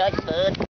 Dutch bird.